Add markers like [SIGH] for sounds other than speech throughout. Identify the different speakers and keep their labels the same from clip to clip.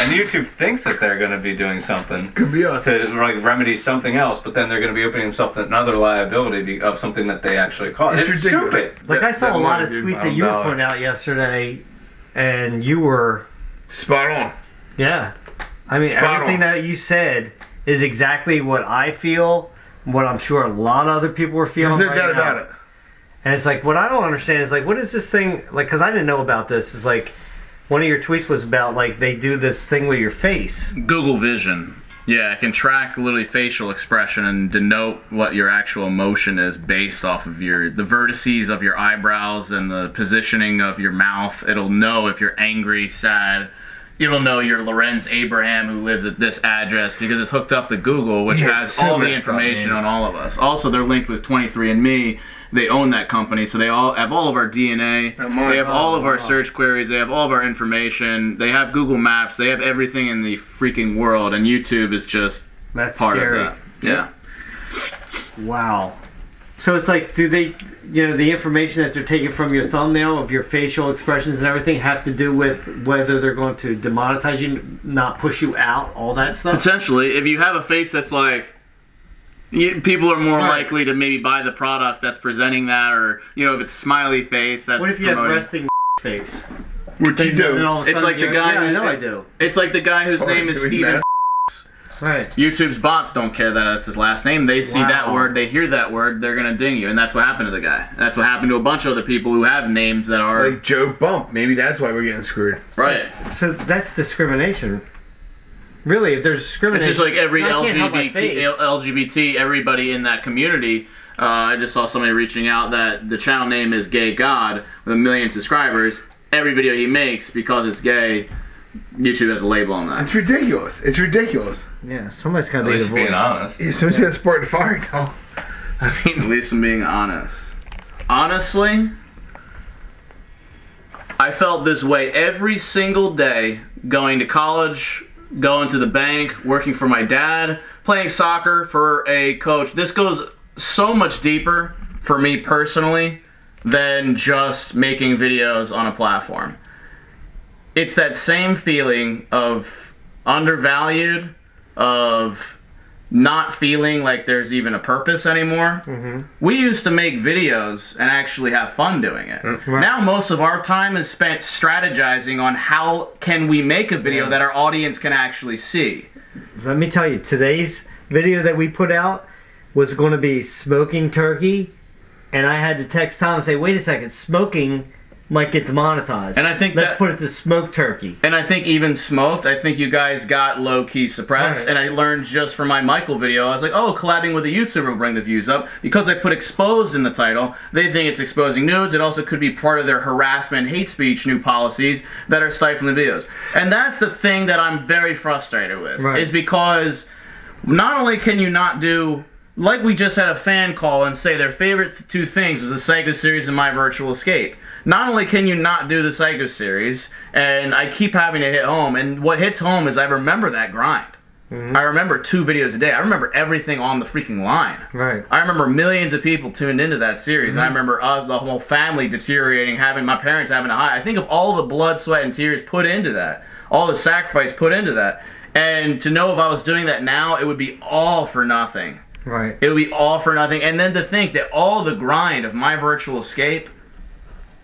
Speaker 1: and YouTube thinks that they're going to be doing something
Speaker 2: Could be us.
Speaker 1: to like remedy something else, but then they're going to be opening themselves to another liability of something that they actually caused. It's,
Speaker 2: It's
Speaker 1: stupid.
Speaker 3: Like I saw a lot of tweets that you were
Speaker 1: dollar.
Speaker 3: out yesterday, and you were
Speaker 2: Spot on.
Speaker 3: yeah. I mean,
Speaker 2: Spot
Speaker 3: everything
Speaker 2: on.
Speaker 3: that you said is exactly what I feel. What I'm sure a lot of other people are
Speaker 2: There's
Speaker 3: feeling
Speaker 2: no
Speaker 3: right
Speaker 2: doubt
Speaker 3: now.
Speaker 2: about it.
Speaker 3: And it's like what I don't understand is like what is this thing like? Because I didn't know about this. Is like one of your tweets was about like they do this thing with your face.
Speaker 4: Google Vision. Yeah, it can track literally facial expression and denote what your actual emotion is based off of your the vertices of your eyebrows and the positioning of your mouth. It'll know if you're angry, sad. It'll know you're Lorenz Abraham who lives at this address because it's hooked up to Google, which
Speaker 2: Yeah,
Speaker 4: has
Speaker 2: so
Speaker 4: all the
Speaker 2: messed up,
Speaker 4: information on all of us. Also, they're linked with 23andMe. They own that company, so they all have all of our DNA. They have all of our search queries. They have all of our information. They have Google Maps. They have everything in the freaking world, and YouTube is just
Speaker 3: That's
Speaker 4: part
Speaker 3: scary.
Speaker 4: of that. Yeah.
Speaker 3: Wow. So it's like, do they, you know, the information that they're taking from your thumbnail of your facial expressions and everything have to do with whether they're going to demonetize you, not push you out, all that stuff?
Speaker 4: Potentially, if you have a face that's like, people are more
Speaker 3: Right.
Speaker 4: likely to maybe buy the product that's presenting that, or you know, if it's smiley face that's
Speaker 3: What if you have
Speaker 4: promoting-
Speaker 3: resting [LAUGHS] face?
Speaker 2: What you do?
Speaker 3: then all of a
Speaker 4: It's like the guy
Speaker 3: Yeah, I
Speaker 4: who-
Speaker 3: know I do.
Speaker 4: It's like the guy whose
Speaker 2: Sorry,
Speaker 4: name is
Speaker 2: doing
Speaker 4: Steven.
Speaker 3: Right.
Speaker 4: YouTube's bots don't care that that's his last name. They see that word, they hear that word, they're gonna ding you, and that's what happened to the guy. That's what happened to a bunch of other people who have names that are
Speaker 2: Like Joe Bump. Maybe that's why we're getting screwed.
Speaker 4: right.
Speaker 3: So that's discrimination. Really, if there's discrimination,
Speaker 4: It's just like every
Speaker 3: I can't help my
Speaker 4: LGBT, LGBT, everybody in that community. Uh, I just saw somebody reaching out that the channel name is Gay God with a million subscribers. Every video he makes, because it's gay, YouTube has a label on that.
Speaker 2: It's ridiculous. It's ridiculous.
Speaker 3: Yeah, somebody's got to be the
Speaker 1: least
Speaker 3: voice.
Speaker 1: being honest.
Speaker 2: Yeah, someone's gonna spark the fire, though. I
Speaker 4: At least I'm being honest. Honestly, I felt this way every single day going to college, going to the bank, working for my dad, playing soccer for a coach. This goes so much deeper for me personally than just making videos on a platform. It's that same feeling of undervalued, of not feeling like there's even a purpose anymore. Mm-hmm. We used to make videos and actually have fun doing it. Mm, now most of our time is spent strategizing on how can we make a video that our audience can actually see.
Speaker 3: Let me tell you, today's video that we put out was going to be smoking turkey, and I had to text Tom and say, "Wait a second, smoking might get demonetized."
Speaker 4: And I think
Speaker 3: let's
Speaker 4: that-
Speaker 3: put it to smoke turkey.
Speaker 4: And I think even smoked, I think you guys got low key suppressed.
Speaker 3: Right.
Speaker 4: And I learned just from my Michael video, I was like, oh, collabing with a YouTuber will bring the views up. Because I put exposed in the title, they think it's exposing nudes. It also could be part of their harassment, hate speech new policies that are stifling the videos. And that's the thing that I'm very frustrated with.
Speaker 3: Right.
Speaker 4: Is because not only can you not do like we just had a fan call and say their favorite th- two things was the Psycho series and My Virtual Escape. Not only can you not do the Psycho series, and I keep having to hit home, and what hits home is I remember that grind. Mm-hmm. I remember two videos a day. I remember everything on the freaking line.
Speaker 3: Right.
Speaker 4: I remember millions of people tuned into that series. And I mm-hmm. remember us, the whole family deteriorating, having my parents having to hide. I think of all the blood, sweat, and tears put into that, all the sacrifice put into that. And to know if I was doing that now, it would be all for nothing.
Speaker 3: Right.
Speaker 4: It would be all for nothing. And then to think that all the grind of my virtual escape,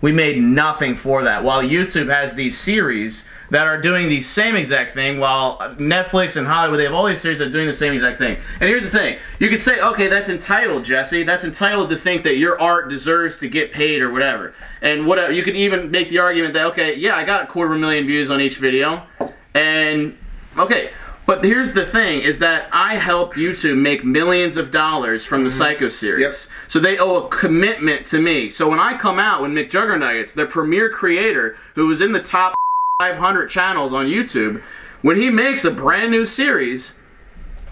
Speaker 4: we made nothing for that. While YouTube has these series that are doing the same exact thing, while Netflix and Hollywood, they have all these series that are doing the same exact thing. And here's the thing you could say, okay, that's entitled, Jesse. That's entitled to think that your art deserves to get paid or whatever. And whatever. You could even make the argument that, okay, yeah, I got a quarter of a million views on each video. And, okay. But here's the thing: is that I helped YouTube make millions of dollars from the mm-hmm. Psycho series.
Speaker 2: Yep.
Speaker 4: So they owe a commitment to me. So when I come out, with when McJuggernuggets, their premier creator, who was in the top 500 channels on YouTube, when he makes a brand new series,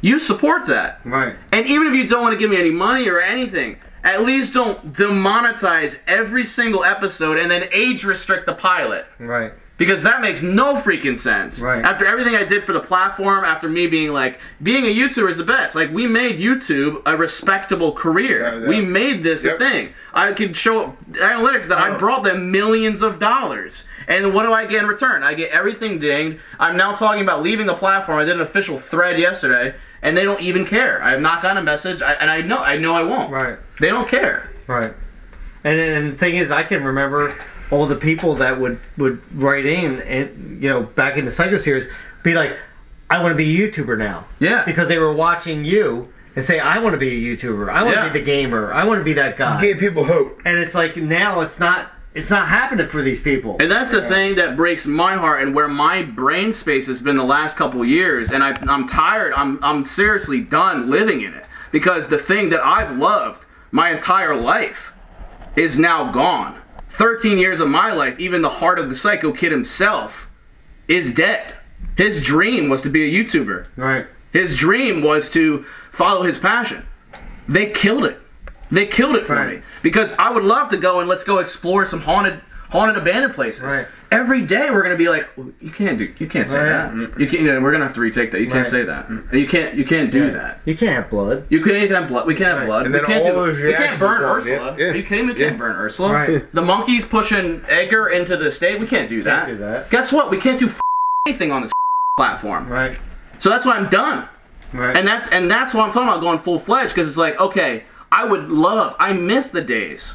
Speaker 4: you support that.
Speaker 3: Right.
Speaker 4: And even if you don't want to give me any money or anything, at least don't demonetize every single episode and then age restrict the pilot.
Speaker 3: Right.
Speaker 4: Because that makes no freaking sense.
Speaker 3: Right.
Speaker 4: After everything I did for the platform, after me being like, being a YouTuber is the best. Like, we made YouTube a respectable career.
Speaker 2: A doubt.
Speaker 4: We made this
Speaker 2: Yep.
Speaker 4: a thing. I could show analytics that I
Speaker 3: Oh.
Speaker 4: brought them millions of dollars. And what do I get in return? I get everything dinged. I'm now talking about leaving the platform. I did an official thread yesterday, and they don't even care. I have not gotten a message, I, and I know, I know I won't.
Speaker 3: Right.
Speaker 4: They don't care.
Speaker 3: Right. And, and the thing is, I can remember all the people that would would write in and you know back in the Psycho series, be like, "I want to be a YouTuber now,"
Speaker 4: Yeah.
Speaker 3: because they were watching you and say, "I want to be a YouTuber. I want to
Speaker 4: Yeah.
Speaker 3: be the gamer. I want to be that guy."
Speaker 2: Gave people hope.
Speaker 3: And it's like now it's not it's not happening for these people.
Speaker 4: And that's the thing that breaks my heart and where my brain space has been the last couple years. And I, I'm tired. I'm, I'm seriously done living in it. Because the thing that I've loved my entire life is now gone. 13 years of my life, even the heart of the psycho kid himself, is dead. His dream was to be a YouTuber.
Speaker 3: Right.
Speaker 4: His dream was to follow his passion. They killed it. They killed it for
Speaker 3: Right.
Speaker 4: me because I would love to go and let's go explore some haunted, haunted abandoned places.
Speaker 3: Right.
Speaker 4: Every day we're gonna be like, you can't do, you can't say
Speaker 3: Right.
Speaker 4: that. You can't. You know, we're gonna have to retake that. You can't
Speaker 3: Right.
Speaker 4: say that. You can't. You can't do that.
Speaker 3: You can't have blood.
Speaker 4: You can't have blood. We can't have
Speaker 3: Right.
Speaker 4: blood.
Speaker 2: And
Speaker 4: we
Speaker 2: then
Speaker 4: can't
Speaker 2: all
Speaker 4: do.
Speaker 2: those
Speaker 4: We can't burn
Speaker 2: are.
Speaker 4: Ursula.
Speaker 2: Yeah.
Speaker 4: Are you kidding me? We
Speaker 2: Yeah.
Speaker 4: can't even burn Ursula.
Speaker 3: Right.
Speaker 4: The monkeys pushing Edgar into the state. We can't do that.
Speaker 3: do that.
Speaker 4: Guess what? We can't do anything on this [LAUGHS] platform.
Speaker 3: Right.
Speaker 4: So that's why I'm done.
Speaker 3: Right.
Speaker 4: And that's and that's what I'm talking about going full fledged because it's like okay, I would love, I miss the days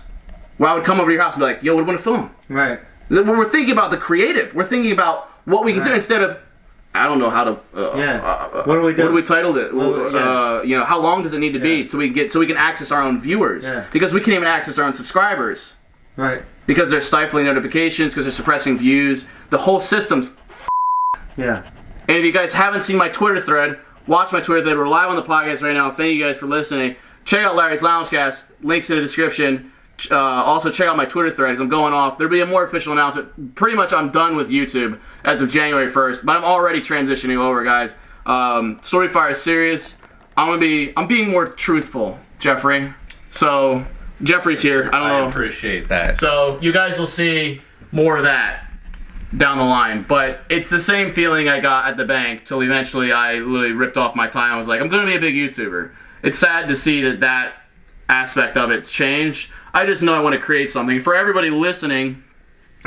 Speaker 4: where I would come over to your house and be like, yo, what do you want to film?
Speaker 3: right.
Speaker 4: When we're thinking about the creative, we're thinking about what we can do instead of I don't know how to. Uh,
Speaker 3: Yeah.
Speaker 4: uh,
Speaker 3: What do we do?
Speaker 4: What do we title it?
Speaker 3: Well, yeah.
Speaker 4: uh, you know, how long does it need to be so we can get so we can access our own viewers?
Speaker 3: Yeah.
Speaker 4: Because we can't even access our own subscribers
Speaker 3: Right.
Speaker 4: because they're stifling notifications because they're suppressing views. The whole system's
Speaker 3: Yeah.
Speaker 4: and if you guys haven't seen my Twitter thread, watch my Twitter thread. We're live on the podcast right now. Thank you guys for listening. Check out Larry's Loungecast. Links in the description. Uh, also, check out my Twitter threads. I'm going off. There'll be a more official announcement. Pretty much, I'm done with YouTube as of January 1st, but I'm already transitioning over, guys. Um, Storyfire is serious. I'm gonna be. I'm being more truthful, Jeffrey. So Jeffrey's here. I don't
Speaker 1: I
Speaker 4: know.
Speaker 1: appreciate that.
Speaker 4: So you guys will see more of that down the line. But it's the same feeling I got at the bank till eventually I literally ripped off my tie and was like, I'm gonna be a big YouTuber. It's sad to see that that aspect of it's changed. I just know I want to create something for everybody listening.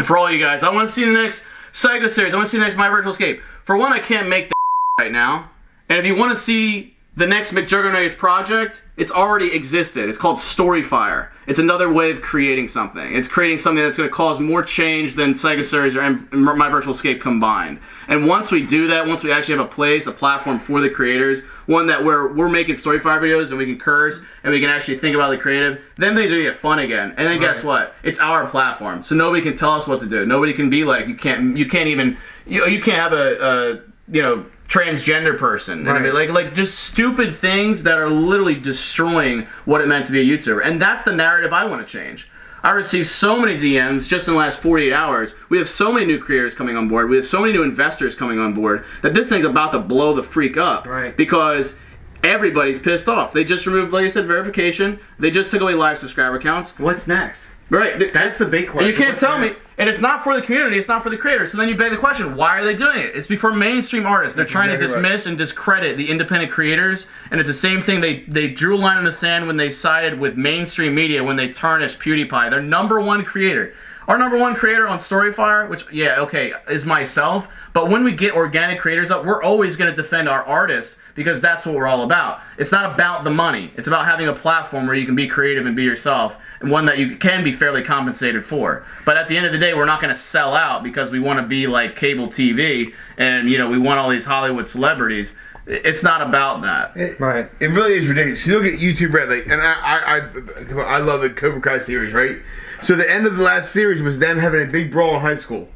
Speaker 4: For all you guys, I want to see the next Psycho series. I want to see the next My Virtual Escape. For one, I can't make that [LAUGHS] right now. And if you want to see the next McJuggernauts project, it's already existed. It's called Storyfire. It's another way of creating something. It's creating something that's going to cause more change than Psycho Series or M- My Virtual Escape combined. And once we do that, once we actually have a place, a platform for the creators, one that where we're making Storyfire videos and we can curse and we can actually think about the creative, then things are going to get fun again. And then guess what? It's our platform, so nobody can tell us what to do. Nobody can be like, you can't, you can't even, you, you can't have a, a you know transgender person. And I mean, like like just stupid things that are literally destroying what it meant to be a YouTuber and that's the narrative I want to change. I received so many DMs just in the last 48 hours. We have so many new creators coming on board. We have so many new investors coming on board that this thing's about to blow the freak up
Speaker 3: Right.
Speaker 4: because everybody's pissed off. They just removed like I said verification. They just took away live subscriber counts.
Speaker 3: What's next?
Speaker 4: Right
Speaker 3: That's the big question.
Speaker 4: and you can't
Speaker 3: What's
Speaker 4: tell me, and it's not for the community, it's not for the creators. So then you beg the question, why are they doing it? It's before mainstream artists. They're trying to
Speaker 2: exactly right.
Speaker 4: dismiss and discredit the independent creators, and it's the same thing. They they drew a line in the sand when they sided with mainstream media when they tarnished PewDiePie, their number one creator. Our number one creator on Storyfire, which yeah, okay, is myself. But when we get organic creators up, we're always going to defend our artists because that's what we're all about. It's not about the money. It's about having a platform where you can be creative and be yourself, and one that you can be fairly compensated for. But at the end of the day, we're not going to sell out because we want to be like cable TV and you know we want all these Hollywood celebrities. It's not about that.
Speaker 3: Right.
Speaker 2: It really is ridiculous. You look at YouTube, right? Like, and I, I, I, come on, I love the Cobra Kai series, right? So the end of the last series was them having a big brawl in high school.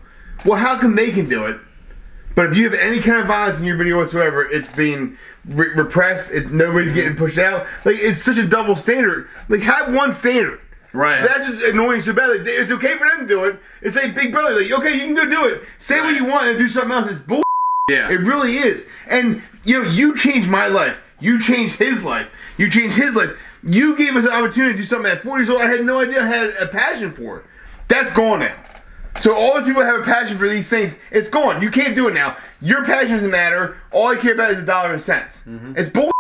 Speaker 2: Well, how come they can do it? But if you have any kind of violence in your video whatsoever, it's being re- repressed. It, nobody's mm-hmm. getting pushed out. Like it's such a double standard. Like have one standard.
Speaker 4: Right.
Speaker 2: That's just annoying so bad. Like, it's okay for them to do it. It's like Big Brother. Like okay, you can go do it. Say what you want and do something else. It's bull.
Speaker 4: yeah.
Speaker 2: It really is. And you know, you changed my life. You changed his life. You changed his life. You gave us an opportunity to do something at 40 years old I had no idea I had a passion for. That's gone now. So all the people that have a passion for these things, it's gone. You can't do it now. Your passion doesn't matter. All I care about is a dollar and cents. Mm-hmm. It's bull.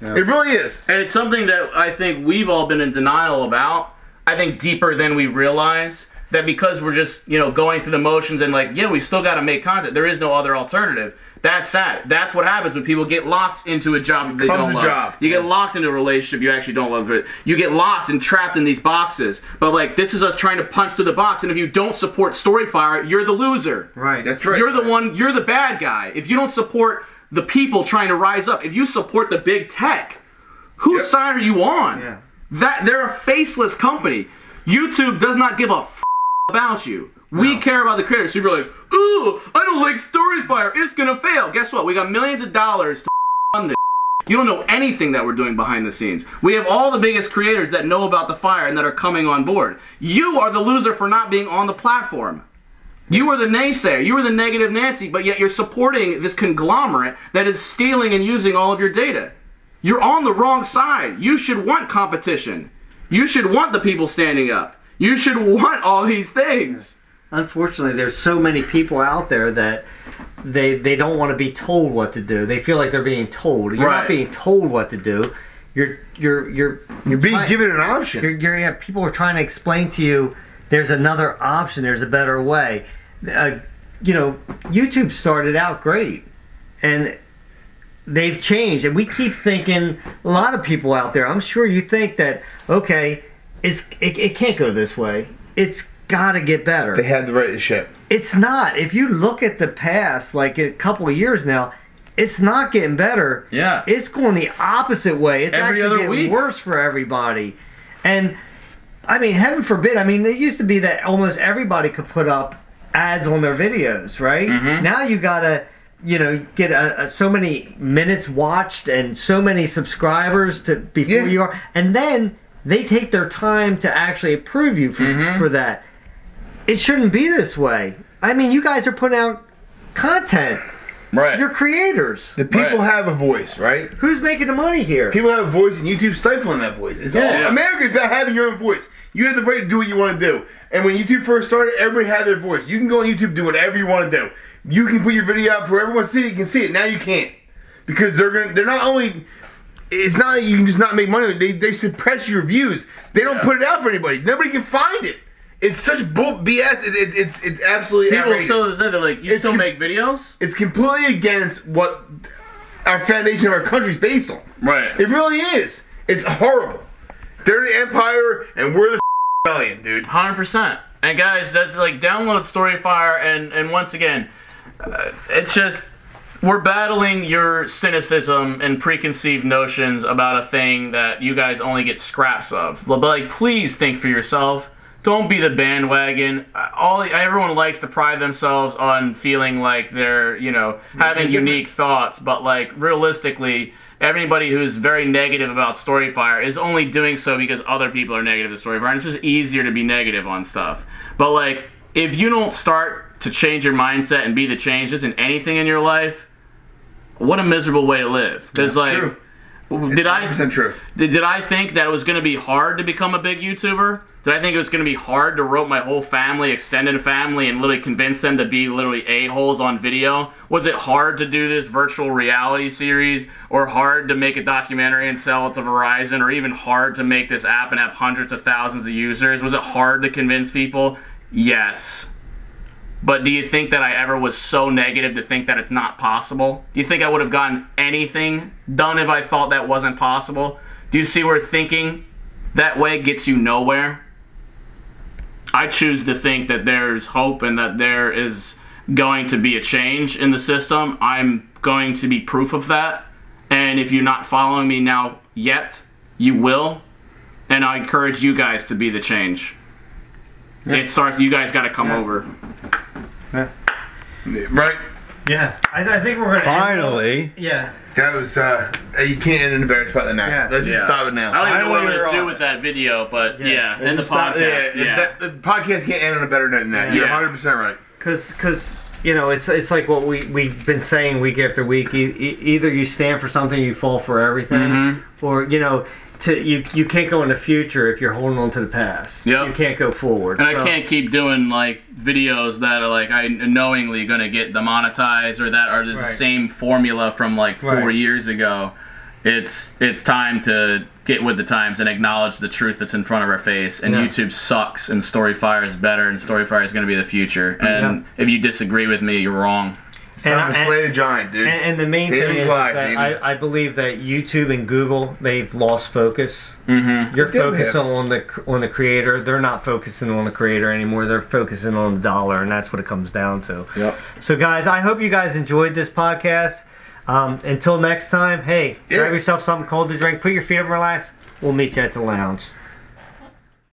Speaker 2: It really is.
Speaker 4: And it's something that I think we've all been in denial about. I think deeper than we realize that because we're just, you know, going through the motions and like, yeah, we still got to make content. There is no other alternative. That's sad. That's what happens when people get locked into a job that they don't
Speaker 2: a
Speaker 4: love.
Speaker 2: job.
Speaker 4: You get locked into a relationship you actually don't love. But you get locked and trapped in these boxes. But like, this is us trying to punch through the box. And if you don't support Storyfire, you're the loser.
Speaker 3: Right.
Speaker 2: That's right.
Speaker 4: You're the one. You're the bad guy. If you don't support the people trying to rise up, if you support the big tech, whose
Speaker 2: Yep.
Speaker 4: side are you on?
Speaker 3: Yeah.
Speaker 4: That they're a faceless company. YouTube does not give a f- about you. We care about the creators. So you're like, ooh, I don't like Storyfire. It's gonna fail. Guess what? We got millions of dollars to [LAUGHS] fund this. You don't know anything that we're doing behind the scenes. We have all the biggest creators that know about the fire and that are coming on board. You are the loser for not being on the platform. You were the naysayer. You were the negative Nancy, but yet you're supporting this conglomerate that is stealing and using all of your data. You're on the wrong side. You should want competition. You should want the people standing up. You should [LAUGHS] want all these things.
Speaker 3: Unfortunately, there's so many people out there that they they don't want to be told what to do. They feel like they're being told. You're
Speaker 4: Right.
Speaker 3: not being told what to do. You're you're you're
Speaker 2: You're being
Speaker 3: trying-
Speaker 2: given an option.
Speaker 3: You're, you're, yeah, people are trying to explain to you there's another option, there's a better way. Uh, you know, YouTube started out great, and they've changed, and we keep thinking. A lot of people out there, I'm sure you think that okay, it's it, it can't go this way. It's got to get better.
Speaker 2: They had to right the ship.
Speaker 3: It's not. If you look at the past, like a couple of years now, it's not getting better.
Speaker 4: Yeah.
Speaker 3: It's going the opposite way. It's
Speaker 4: Every
Speaker 3: actually getting
Speaker 4: week.
Speaker 3: worse for everybody. And I mean, heaven forbid. I mean, it used to be that almost everybody could put up ads on their videos, right?
Speaker 4: Mm-hmm.
Speaker 3: Now you gotta, you know, get a, a, so many minutes watched and so many subscribers to before
Speaker 2: Yeah.
Speaker 3: you are, and then they take their time to actually approve you for,
Speaker 4: Mm-hmm.
Speaker 3: for that. It shouldn't be this way. I mean, you guys are putting out content.
Speaker 4: Right.
Speaker 3: You're creators.
Speaker 2: The people
Speaker 4: Right.
Speaker 2: have a voice, right?
Speaker 3: Who's making the money here?
Speaker 2: People have a voice, and YouTube's stifling that voice. It's
Speaker 3: Yeah.
Speaker 2: all America's about having your own voice. You have the right to do what you want to do. And when YouTube first started, everybody had their voice. You can go on YouTube, do whatever you want to do. You can put your video out for everyone to see. You can see it. Now you can't because they're gonna. They're not only. It's not that you can just not make money. They they suppress your views. They don't
Speaker 4: Yeah.
Speaker 2: put it out for anybody. Nobody can find it. It's such bull BS. It, it, it's it's absolutely
Speaker 4: People
Speaker 2: outrageous.
Speaker 4: still say they're like, you
Speaker 2: It's
Speaker 4: still make videos?
Speaker 2: it's completely against what our foundation of our country is based on.
Speaker 4: Right.
Speaker 2: It really is. It's horrible. They're the empire, and we're the rebellion, dude.
Speaker 4: Hundred percent. And guys, that's like download Storyfire, and and once again, uh, it's just we're battling your cynicism and preconceived notions about a thing that you guys only get scraps of. But like, please think for yourself. Don't be the bandwagon. All everyone likes to pride themselves on feeling like they're you know having unique thoughts, but like realistically. Everybody who's very negative about Storyfire is only doing so because other people are negative to Storyfire, and it's just easier to be negative on stuff. But like, if you don't start to change your mindset and be the changes in anything in your life, what a miserable way to live. Because like,
Speaker 2: True.
Speaker 4: did I
Speaker 2: 100% true.
Speaker 4: did, did I think that it was going to be hard to become a big YouTuber? Did I think it was going to be hard to rope my whole family, extended family, and literally convince them to be literally a-holes on video? Was it hard to do this virtual reality series, or hard to make a documentary and sell it to Verizon, or even hard to make this app and have hundreds of thousands of users? Was it hard to convince people? Yes. But do you think that I ever was so negative to think that it's not possible? Do you think I would have gotten anything done if I thought that wasn't possible? Do you see where thinking that way gets you nowhere? I choose to think that there's hope and that there is going to be a change in the system. I'm going to be proof of that. And if you're not following me now yet, you will. And I encourage you guys to be the change. It starts, you guys got to come over. Yeah.
Speaker 2: Right?
Speaker 3: Yeah, I, I think we're gonna.
Speaker 5: Finally.
Speaker 3: yeah.
Speaker 2: That was, uh, you can't end in a better spot than that.
Speaker 3: Yeah.
Speaker 2: Let's just
Speaker 4: Yeah.
Speaker 2: stop it now.
Speaker 4: I don't even know what I'm gonna do
Speaker 3: on.
Speaker 4: with that video, but
Speaker 3: Yeah.
Speaker 4: yeah,
Speaker 2: Let's
Speaker 4: in the
Speaker 2: just stop-
Speaker 4: podcast.
Speaker 2: yeah,
Speaker 4: Yeah,
Speaker 2: that- the podcast can't end on a better note than that. You're
Speaker 4: Yeah.
Speaker 2: 100% right.
Speaker 3: Because, because you know, it's it's like what we we've been saying week after week. E- e- either you stand for something, you fall for everything,
Speaker 4: Mhm.
Speaker 3: or you know, to you you can't go in the future if you're holding on to the past.
Speaker 4: Yep.
Speaker 3: You can't go forward.
Speaker 4: And I can't keep doing like videos that are like I knowingly gonna get demonetized or that are the
Speaker 2: Right.
Speaker 4: same formula from like four
Speaker 3: Right.
Speaker 4: years ago. It's it's time to get with the times and acknowledge the truth that's in front of our face. And
Speaker 3: Yeah.
Speaker 4: YouTube sucks, and Storyfire is better, and Storyfire is going to be the future. And if you disagree with me, you're wrong.
Speaker 2: It's
Speaker 3: And
Speaker 2: to
Speaker 3: I-
Speaker 2: slay the giant, dude.
Speaker 3: And, and the main
Speaker 2: David
Speaker 3: thing is, is that. I, I believe that YouTube and Google they've lost focus.
Speaker 4: Mm-hmm.
Speaker 3: You're
Speaker 2: They
Speaker 3: focusing on the on the creator. They're not focusing on the creator anymore. They're focusing on the dollar, and that's what it comes down to.
Speaker 4: Yep.
Speaker 3: So, guys, I hope you guys enjoyed this podcast. Um, until next time, hey,
Speaker 2: Yeah.
Speaker 3: grab yourself something cold to drink, put your feet up, and relax. We'll meet you at the lounge.